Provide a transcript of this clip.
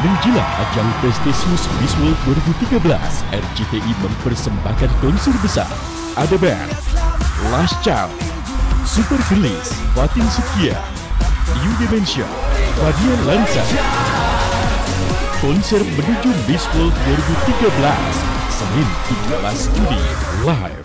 Menjelang ajang prestisius Miss World 2013, RCTI mempersembahkan konser besar. Ada band Last Child, Super Gelis, Fatin Sukia, New Dimension, Radian Lanza. Konser menuju Miss World 2013, Senin 13 Juni, live.